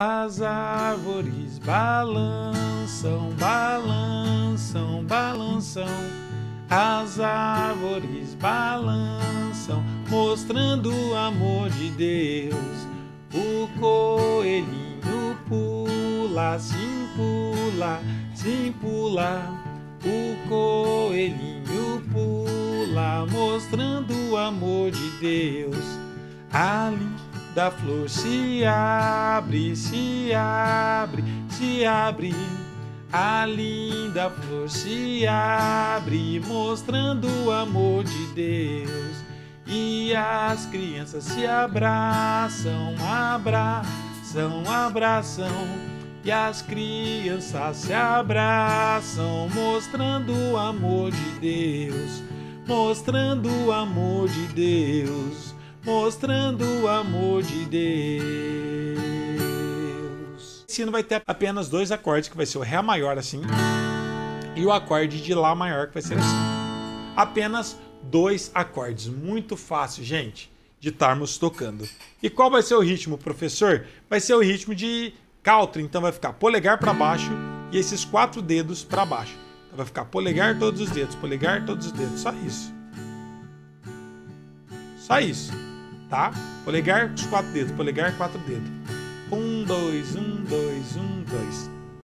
As árvores balançam, balançam, balançam. As árvores balançam, mostrando o amor de Deus. O coelhinho pula, sim pula, sim pula. O coelhinho pula, mostrando o amor de Deus. Ali da flor se abre, se abre, se abre. A linda flor se abre, mostrando o amor de Deus. E as crianças se abraçam, abraçam, abraçam. E as crianças se abraçam, mostrando o amor de Deus, mostrando o amor de Deus mostrando de Deus. Esse vai ter apenas dois acordes, que vai ser o Ré maior assim e o acorde de Lá maior, que vai ser assim. Apenas dois acordes, muito fácil, gente, de estarmos tocando. E qual vai ser o ritmo, professor? Vai ser o ritmo de country, então vai ficar polegar para baixo e esses quatro dedos para baixo. Então vai ficar polegar todos os dedos, polegar todos os dedos, só isso. Só isso tá? Polegar, os quatro dedos. Polegar, quatro dedos. Um, dois, um, dois, um, dois.